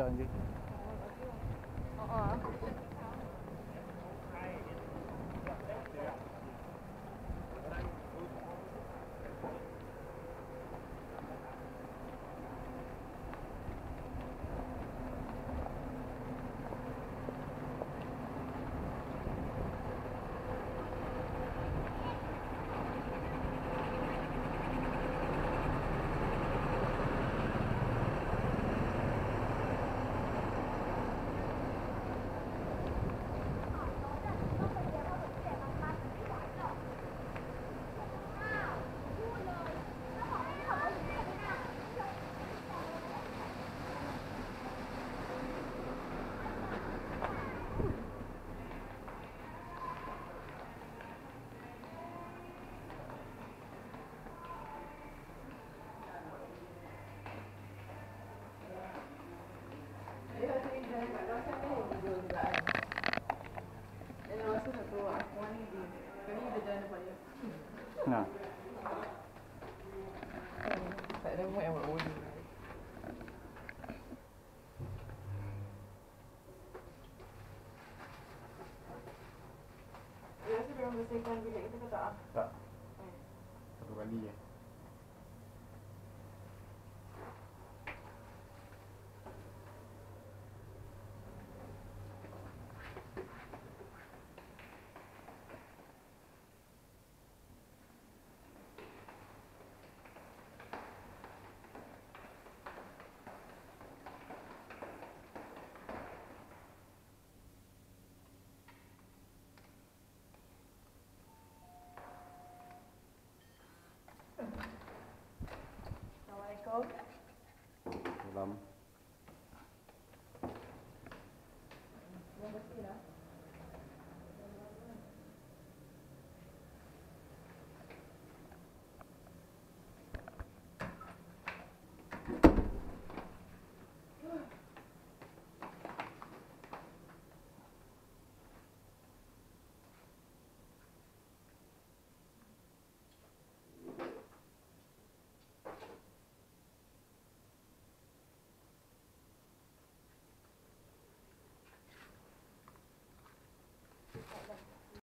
hujan je. Nah. Tak ada buat yang buat bodoh. Dia rasa dia bersihkan bilik kita ke tak? Tak. Satu kali je. bốn năm